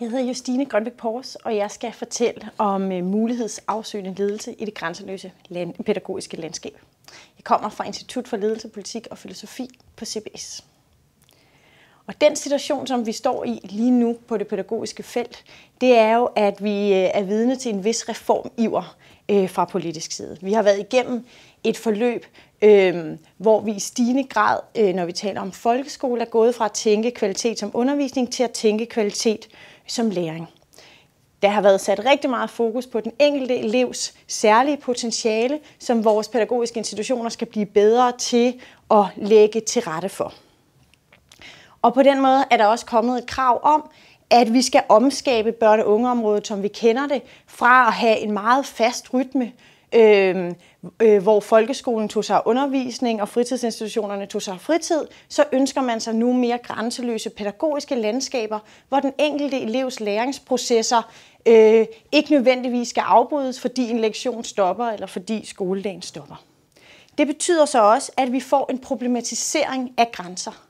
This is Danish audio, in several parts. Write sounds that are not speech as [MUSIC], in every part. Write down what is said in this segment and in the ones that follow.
Jeg hedder Justine Grønbæk Pors, og jeg skal fortælle om øh, mulighedsafsøgende ledelse i det grænseløse land, pædagogiske landskab. Jeg kommer fra Institut for Ledelse, Politik og Filosofi på CBS. Og den situation, som vi står i lige nu på det pædagogiske felt, det er jo, at vi øh, er vidne til en vis reformiver øh, fra politisk side. Vi har været igennem et forløb, øh, hvor vi i stigende grad, øh, når vi taler om folkeskole, er gået fra at tænke kvalitet som undervisning til at tænke kvalitet som læring. Der har været sat rigtig meget fokus på den enkelte elevs særlige potentiale, som vores pædagogiske institutioner skal blive bedre til at lægge til rette for. Og på den måde er der også kommet et krav om, at vi skal omskabe børne- og ungeområdet, som vi kender det, fra at have en meget fast rytme, øh, øh, hvor folkeskolen tog sig af undervisning og fritidsinstitutionerne tog sig af fritid, så ønsker man sig nu mere grænseløse pædagogiske landskaber, hvor den enkelte elevs læringsprocesser øh, ikke nødvendigvis skal afbrydes, fordi en lektion stopper eller fordi skoledagen stopper. Det betyder så også, at vi får en problematisering af grænser.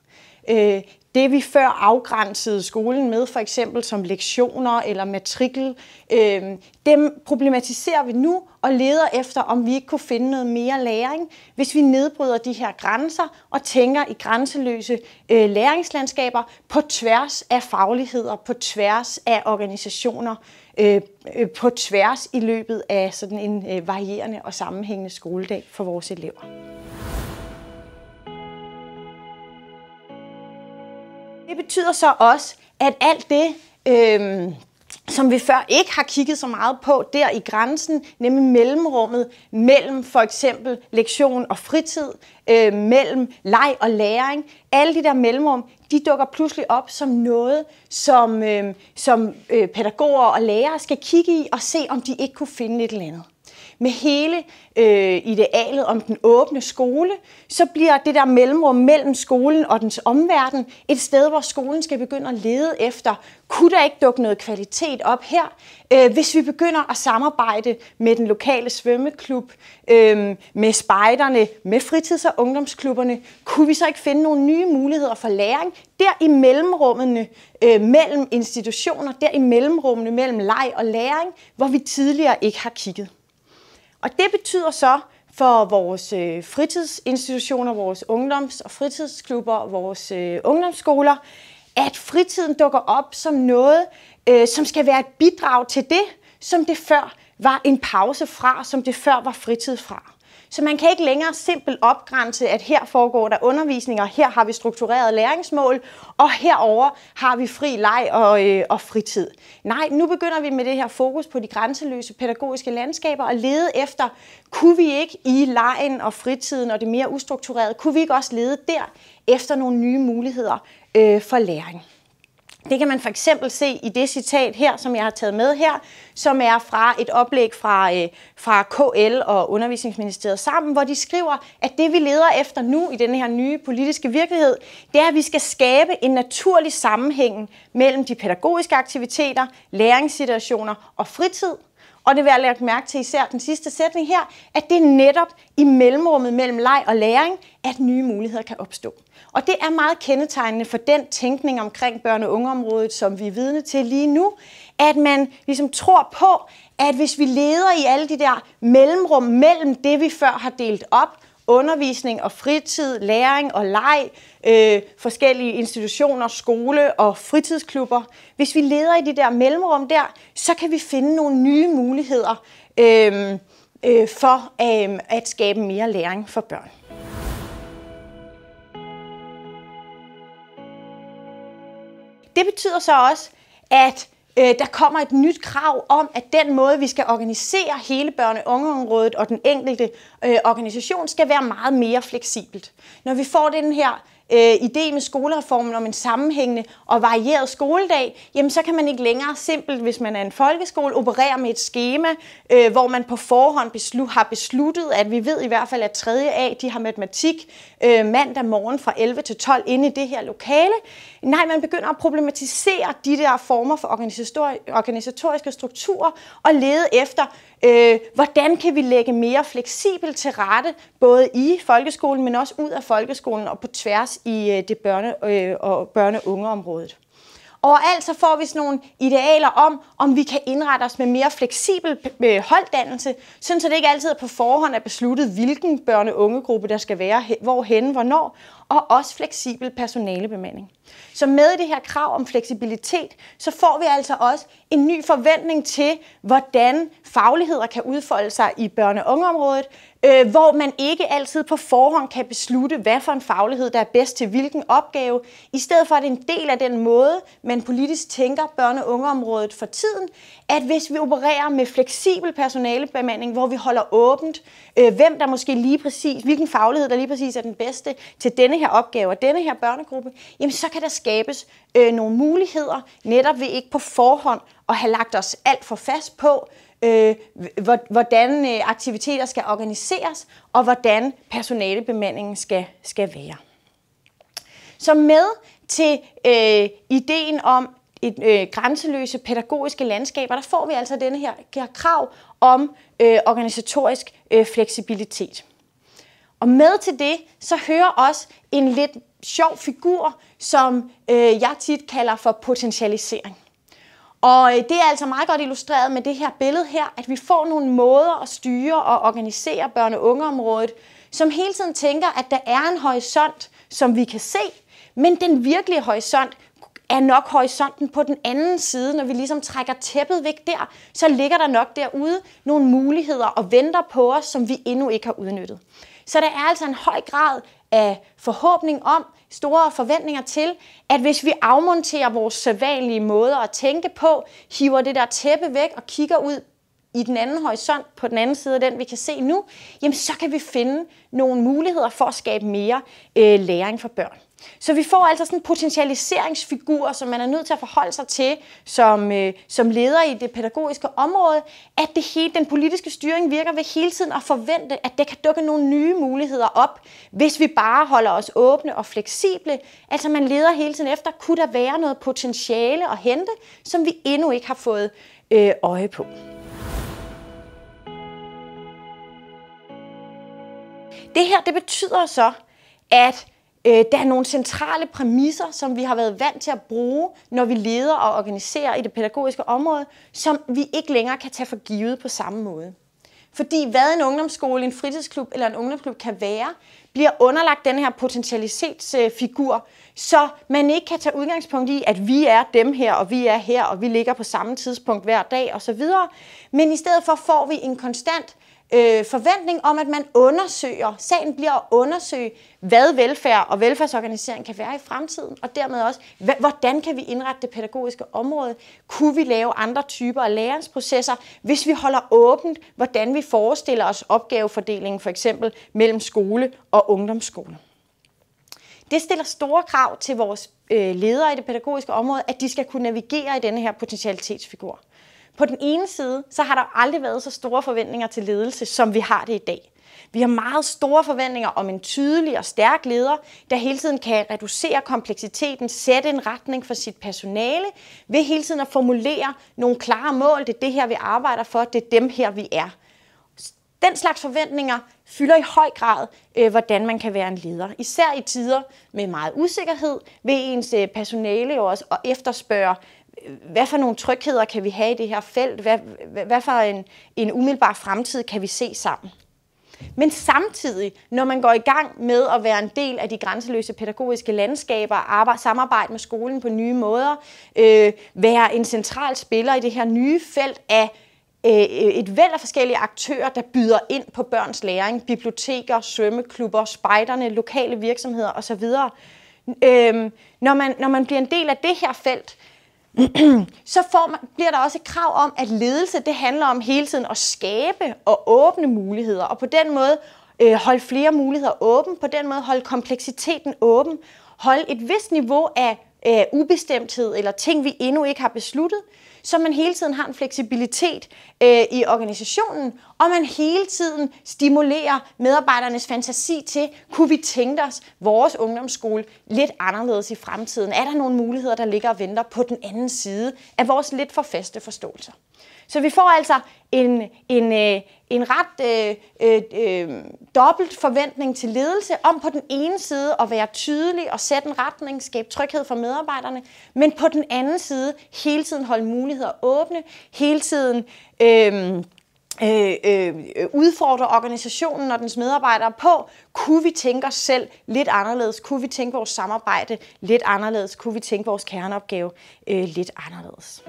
Øh, det vi før afgrænsede skolen med, for eksempel som lektioner eller matrikel, øh, dem problematiserer vi nu og leder efter, om vi ikke kunne finde noget mere læring, hvis vi nedbryder de her grænser og tænker i grænseløse øh, læringslandskaber på tværs af fagligheder, på tværs af organisationer, øh, øh, på tværs i løbet af sådan en øh, varierende og sammenhængende skoledag for vores elever. Det betyder så også, at alt det, øh, som vi før ikke har kigget så meget på der i grænsen, nemlig mellemrummet mellem for eksempel lektion og fritid, øh, mellem leg og læring. Alle de der mellemrum, de dukker pludselig op som noget, som, øh, som øh, pædagoger og lærere skal kigge i og se, om de ikke kunne finde et eller andet med hele øh, idealet om den åbne skole, så bliver det der mellemrum mellem skolen og dens omverden et sted, hvor skolen skal begynde at lede efter, kunne der ikke dukke noget kvalitet op her, øh, hvis vi begynder at samarbejde med den lokale svømmeklub, øh, med spejderne, med fritids- og ungdomsklubberne, kunne vi så ikke finde nogle nye muligheder for læring der i mellemrummene øh, mellem institutioner, der i mellemrummene mellem leg og læring, hvor vi tidligere ikke har kigget. Og det betyder så for vores øh, fritidsinstitutioner, vores ungdoms- og fritidsklubber, vores øh, ungdomsskoler, at fritiden dukker op som noget, øh, som skal være et bidrag til det, som det før var en pause fra, som det før var fritid fra. Så man kan ikke længere simpelt opgrænse, at her foregår der undervisning, og her har vi struktureret læringsmål, og herover har vi fri leg og, øh, og fritid. Nej, nu begynder vi med det her fokus på de grænseløse pædagogiske landskaber og lede efter, kunne vi ikke i lejen og fritiden og det mere ustrukturerede, kunne vi ikke også lede der efter nogle nye muligheder øh, for læring? Det kan man for eksempel se i det citat her, som jeg har taget med her, som er fra et oplæg fra, øh, fra KL og Undervisningsministeriet sammen, hvor de skriver, at det vi leder efter nu i den her nye politiske virkelighed, det er, at vi skal skabe en naturlig sammenhæng mellem de pædagogiske aktiviteter, læringssituationer og fritid, og det vil jeg lægge mærke til især den sidste sætning her, at det er netop i mellemrummet mellem leg og læring, at nye muligheder kan opstå. Og det er meget kendetegnende for den tænkning omkring børne- og ungeområdet, som vi er vidne til lige nu, at man ligesom tror på, at hvis vi leder i alle de der mellemrum mellem det, vi før har delt op, undervisning og fritid, læring og leg, øh, forskellige institutioner, skole og fritidsklubber. Hvis vi leder i de der mellemrum der, så kan vi finde nogle nye muligheder øh, øh, for øh, at skabe mere læring for børn. Det betyder så også, at Øh, der kommer et nyt krav om, at den måde, vi skal organisere hele børne- og ungeområdet og den enkelte øh, organisation, skal være meget mere fleksibelt. Når vi får den her øh, idé med skolereformen om en sammenhængende og varieret skoledag, jamen så kan man ikke længere simpelt, hvis man er en folkeskole, operere med et schema, øh, hvor man på forhånd beslu- har besluttet, at vi ved i hvert fald, at 3. A, de har matematik øh, mandag morgen fra 11 til 12 inde i det her lokale. Nej, man begynder at problematisere de der former for organisatoriske strukturer og lede efter, øh, hvordan kan vi lægge mere fleksibelt til rette, både i folkeskolen, men også ud af folkeskolen og på tværs i øh, det børne- øh, og børne- og ungeområdet. Overalt så får vi sådan nogle idealer om, om vi kan indrette os med mere fleksibel øh, holddannelse, sådan så det ikke altid er på forhånd er besluttet, hvilken børne-ungegruppe der skal være, hvorhen, hvornår, og også fleksibel personalebemanding. Så med det her krav om fleksibilitet, så får vi altså også en ny forventning til, hvordan fagligheder kan udfolde sig i børne- og ungeområdet, øh, hvor man ikke altid på forhånd kan beslutte, hvad for en faglighed, der er bedst til hvilken opgave. I stedet for, at det er en del af den måde, man politisk tænker børne- og ungeområdet for tiden, at hvis vi opererer med fleksibel personalebemanding, hvor vi holder åbent, øh, hvem der måske lige præcis, hvilken faglighed, der lige præcis er den bedste til denne her opgave og denne her børnegruppe, jamen så kan der skabes øh, nogle muligheder, netop ved ikke på forhånd at have lagt os alt for fast på, øh, hvordan øh, aktiviteter skal organiseres, og hvordan personalebemandingen skal, skal være. Så med til øh, ideen om et øh, grænseløse pædagogiske landskaber, der får vi altså denne her, her krav om øh, organisatorisk øh, fleksibilitet. Og med til det, så hører også en lidt sjov figur, som øh, jeg tit kalder for potentialisering. Og øh, det er altså meget godt illustreret med det her billede her, at vi får nogle måder at styre og organisere børne- og ungeområdet, som hele tiden tænker, at der er en horisont, som vi kan se, men den virkelige horisont er nok horisonten på den anden side, når vi ligesom trækker tæppet væk der, så ligger der nok derude nogle muligheder og venter på os, som vi endnu ikke har udnyttet. Så der er altså en høj grad af forhåbning om, store forventninger til, at hvis vi afmonterer vores sædvanlige måder at tænke på, hiver det der tæppe væk og kigger ud i den anden horisont, på den anden side af den, vi kan se nu, jamen så kan vi finde nogle muligheder for at skabe mere øh, læring for børn. Så vi får altså sådan en potentialiseringsfigur, som man er nødt til at forholde sig til som, øh, som leder i det pædagogiske område, at det hele, den politiske styring virker ved hele tiden at forvente, at der kan dukke nogle nye muligheder op, hvis vi bare holder os åbne og fleksible. Altså man leder hele tiden efter, kunne der være noget potentiale at hente, som vi endnu ikke har fået øh, øje på. Det her, det betyder så, at Øh, der er nogle centrale præmisser, som vi har været vant til at bruge, når vi leder og organiserer i det pædagogiske område, som vi ikke længere kan tage for givet på samme måde. Fordi hvad en ungdomsskole, en fritidsklub eller en ungdomsklub kan være, bliver underlagt den her potentialitetsfigur, så man ikke kan tage udgangspunkt i, at vi er dem her, og vi er her, og vi ligger på samme tidspunkt hver dag osv. Men i stedet for får vi en konstant øh, forventning om, at man undersøger, sagen bliver at undersøge, hvad velfærd og velfærdsorganisering kan være i fremtiden, og dermed også, hvordan kan vi indrette det pædagogiske område? Kunne vi lave andre typer af læringsprocesser, hvis vi holder åbent, hvordan vi forestiller os opgavefordelingen for eksempel mellem skole og ungdomsskole? Det stiller store krav til vores øh, ledere i det pædagogiske område, at de skal kunne navigere i denne her potentialitetsfigur. På den ene side, så har der aldrig været så store forventninger til ledelse, som vi har det i dag. Vi har meget store forventninger om en tydelig og stærk leder, der hele tiden kan reducere kompleksiteten, sætte en retning for sit personale, ved hele tiden at formulere nogle klare mål. Det er det her, vi arbejder for, det er dem her, vi er. Den slags forventninger fylder i høj grad, øh, hvordan man kan være en leder. Især i tider med meget usikkerhed, vil ens øh, personale jo også efterspørge hvad for nogle trygheder kan vi have i det her felt? Hvad, hvad for en, en umiddelbar fremtid kan vi se sammen? Men samtidig, når man går i gang med at være en del af de grænseløse pædagogiske landskaber, arbejde, samarbejde med skolen på nye måder, øh, være en central spiller i det her nye felt af øh, et væld af forskellige aktører, der byder ind på børns læring, biblioteker, svømmeklubber, spejderne, lokale virksomheder osv. Øh, når, man, når man bliver en del af det her felt, [CLEARS THROAT] så får man, bliver der også et krav om, at ledelse det handler om hele tiden at skabe og åbne muligheder, og på den måde øh, holde flere muligheder åben, på den måde holde kompleksiteten åben, holde et vist niveau af øh, ubestemthed eller ting, vi endnu ikke har besluttet, så man hele tiden har en fleksibilitet øh, i organisationen, og man hele tiden stimulerer medarbejdernes fantasi til, kunne vi tænke os vores ungdomsskole lidt anderledes i fremtiden? Er der nogle muligheder, der ligger og venter på den anden side af vores lidt for faste forståelser? Så vi får altså en, en, øh, en ret øh, øh, øh, dobbelt forventning til ledelse om på den ene side at være tydelig og sætte en retning, skabe tryghed for medarbejderne, men på den anden side hele tiden holde muligheder åbne, hele tiden øh, øh, øh, udfordre organisationen og dens medarbejdere på, kunne vi tænke os selv lidt anderledes? Kunne vi tænke vores samarbejde lidt anderledes? Kunne vi tænke vores kerneopgave øh, lidt anderledes?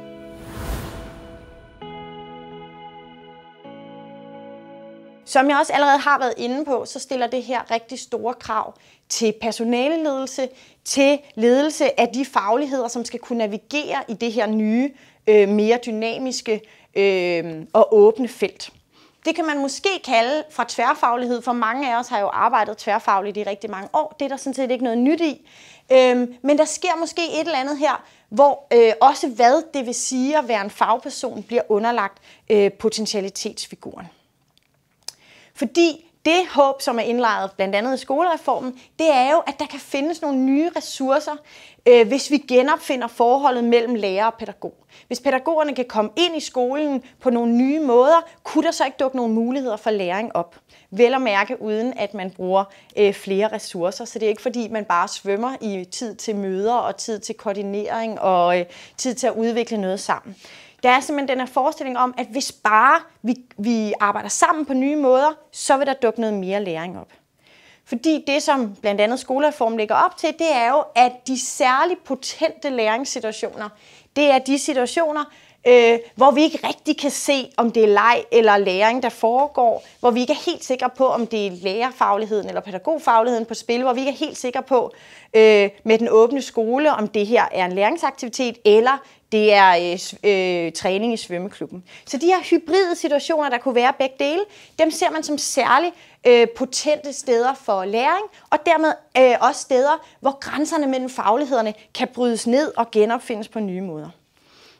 Som jeg også allerede har været inde på, så stiller det her rigtig store krav til personaleledelse, til ledelse af de fagligheder, som skal kunne navigere i det her nye, øh, mere dynamiske øh, og åbne felt. Det kan man måske kalde fra tværfaglighed, for mange af os har jo arbejdet tværfagligt i rigtig mange år. Det er der sådan set ikke noget nyt i. Øh, men der sker måske et eller andet her, hvor øh, også hvad det vil sige at være en fagperson bliver underlagt øh, potentialitetsfiguren. Fordi det håb, som er indlejret blandt andet i skolereformen, det er jo, at der kan findes nogle nye ressourcer, øh, hvis vi genopfinder forholdet mellem lærer og pædagog. Hvis pædagogerne kan komme ind i skolen på nogle nye måder, kunne der så ikke dukke nogle muligheder for læring op. Vel at mærke, uden at man bruger øh, flere ressourcer. Så det er ikke fordi, man bare svømmer i tid til møder og tid til koordinering og øh, tid til at udvikle noget sammen. Der er simpelthen den her forestilling om, at hvis bare vi, vi arbejder sammen på nye måder, så vil der dukke noget mere læring op. Fordi det, som blandt andet skolereform lægger op til, det er jo, at de særligt potente læringssituationer, det er de situationer, øh, hvor vi ikke rigtig kan se, om det er leg eller læring, der foregår, hvor vi ikke er helt sikre på, om det er lærerfagligheden eller pædagogfagligheden på spil, hvor vi ikke er helt sikre på øh, med den åbne skole, om det her er en læringsaktivitet, eller det er øh, øh, træning i svømmeklubben. Så de her hybride situationer, der kunne være begge dele, dem ser man som særligt øh, potente steder for læring, og dermed øh, også steder, hvor grænserne mellem faglighederne kan brydes ned og genopfindes på nye måder.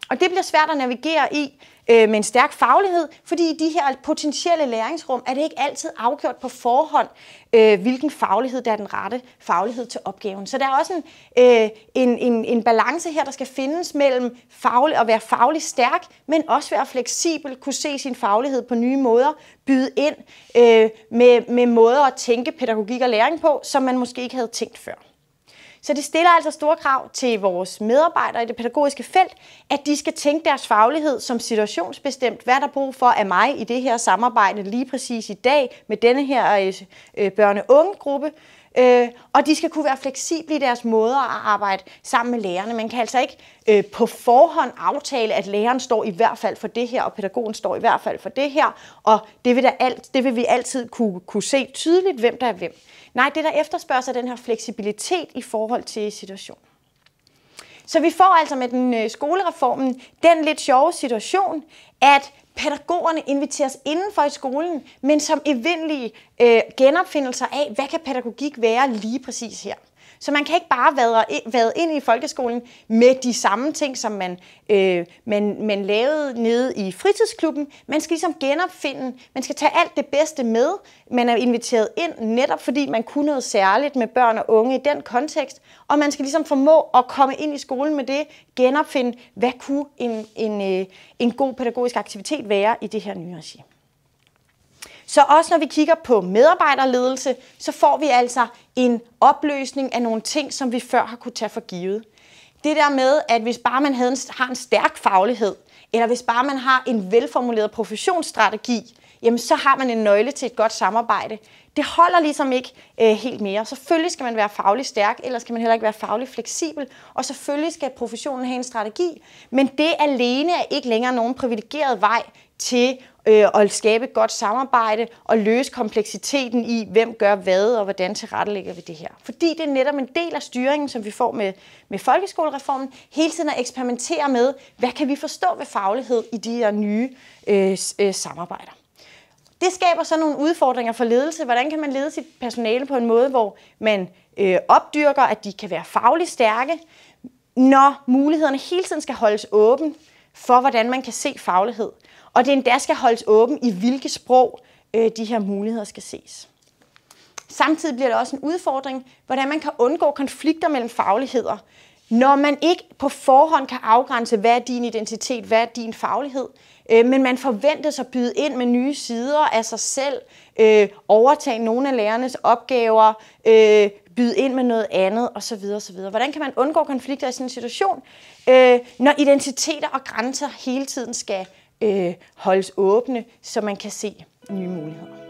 Og det bliver svært at navigere i øh, med en stærk faglighed, fordi i de her potentielle læringsrum er det ikke altid afgjort på forhånd, øh, hvilken faglighed der er den rette faglighed til opgaven. Så der er også en, øh, en, en, en balance her, der skal findes mellem faglig, at være faglig stærk, men også være fleksibel, kunne se sin faglighed på nye måder, byde ind øh, med, med måder at tænke pædagogik og læring på, som man måske ikke havde tænkt før. Så det stiller altså store krav til vores medarbejdere i det pædagogiske felt, at de skal tænke deres faglighed som situationsbestemt. Hvad er der brug for af mig i det her samarbejde lige præcis i dag med denne her øh, øh øh og de skal kunne være fleksible i deres måder at arbejde sammen med lærerne. Man kan altså ikke øh, på forhånd aftale, at læreren står i hvert fald for det her, og pædagogen står i hvert fald for det her, og det vil, der alt, det vil vi altid kunne, kunne se tydeligt, hvem der er hvem. Nej, det der efterspørges er den her fleksibilitet i forhold til situationen. Så vi får altså med den øh, skolereformen den lidt sjove situation, at pædagogerne inviteres indenfor i skolen, men som evindelige øh, genopfindelser af, hvad kan pædagogik være lige præcis her. Så man kan ikke bare vade ind i folkeskolen med de samme ting, som man, øh, man, man lavede nede i fritidsklubben. Man skal ligesom genopfinde, man skal tage alt det bedste med. Man er inviteret ind netop fordi man kunne noget særligt med børn og unge i den kontekst. Og man skal ligesom formå at komme ind i skolen med det, genopfinde, hvad kunne en, en, øh, en god pædagogisk aktivitet være i det her nye regime. Så også når vi kigger på medarbejderledelse, så får vi altså en opløsning af nogle ting, som vi før har kunne tage for givet. Det der med, at hvis bare man havde en, har en stærk faglighed, eller hvis bare man har en velformuleret professionsstrategi, jamen så har man en nøgle til et godt samarbejde. Det holder ligesom ikke øh, helt mere. Selvfølgelig skal man være faglig stærk, ellers skal man heller ikke være faglig fleksibel, og selvfølgelig skal professionen have en strategi, men det alene er ikke længere nogen privilegeret vej til øh, at skabe et godt samarbejde og løse kompleksiteten i, hvem gør hvad og hvordan tilrettelægger vi det her. Fordi det er netop en del af styringen, som vi får med, med folkeskolereformen, hele tiden at eksperimentere med, hvad kan vi forstå ved faglighed i de her nye øh, øh, samarbejder. Det skaber så nogle udfordringer for ledelse. Hvordan kan man lede sit personale på en måde, hvor man øh, opdyrker, at de kan være fagligt stærke, når mulighederne hele tiden skal holdes åben for, hvordan man kan se faglighed. Og det endda skal holdes åben i hvilke sprog øh, de her muligheder skal ses. Samtidig bliver det også en udfordring, hvordan man kan undgå konflikter mellem fagligheder. når man ikke på forhånd kan afgrænse, hvad er din identitet, hvad er din faglighed, øh, men man forventes at byde ind med nye sider af sig selv, øh, overtage nogle af lærernes opgaver, øh, byde ind med noget andet osv. osv. Hvordan kan man undgå konflikter i sådan en situation, øh, når identiteter og grænser hele tiden skal øh, holdes åbne, så man kan se nye muligheder?